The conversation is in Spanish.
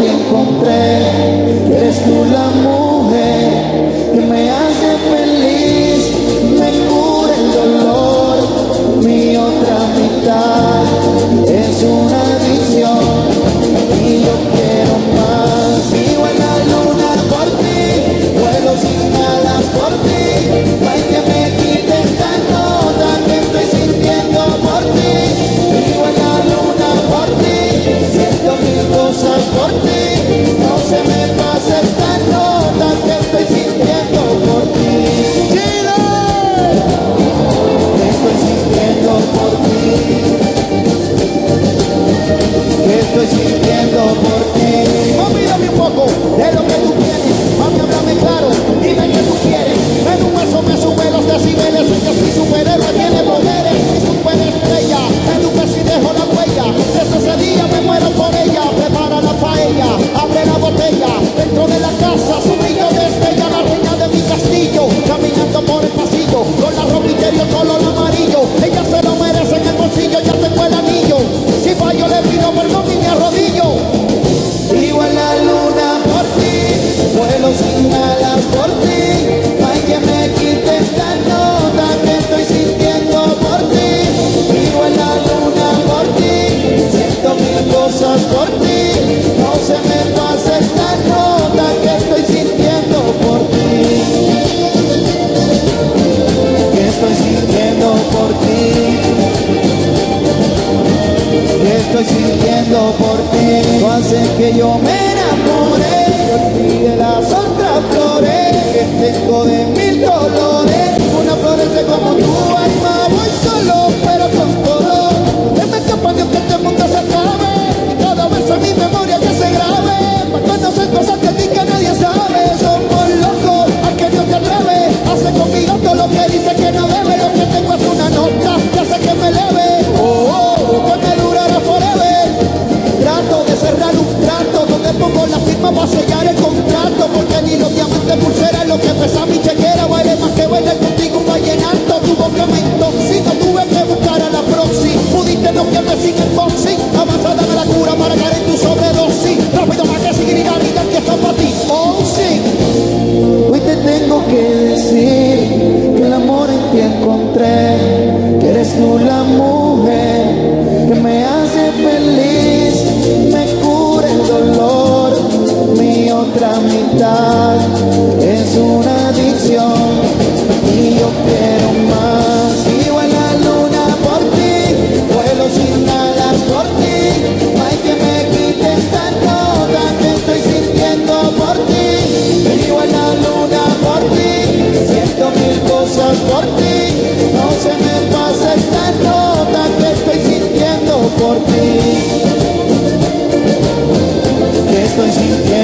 Gracias. yo me enamoré y olvidé las otras flores que tengo de mil dolores. Una flor como tú. que sigue por sí, avanzada de la cura para caer tu sobredosis, rápido más que seguir y la vida que está para ti, oh sí. Hoy te tengo que decir que el amor en ti encontré, que eres tú la mujer que me hace feliz, me cura el dolor, mi otra mitad. Es una adicción y yo quiero always be there.